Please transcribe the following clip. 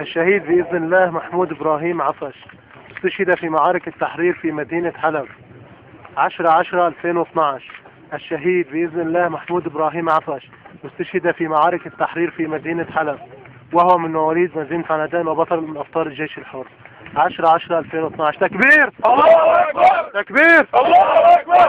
الشهيد بإذن الله محمود إبراهيم عفش استشهد في معارك التحرير في مدينة حلب. 10 10 2012 الشهيد بإذن الله محمود إبراهيم عفش استشهد في معارك التحرير في مدينة حلب وهو من مواليد مدينة عنادان وبطل من أبطال الجيش الحر. 10 10 2012 تكبير! الله أكبر! تكبير! الله أكبر!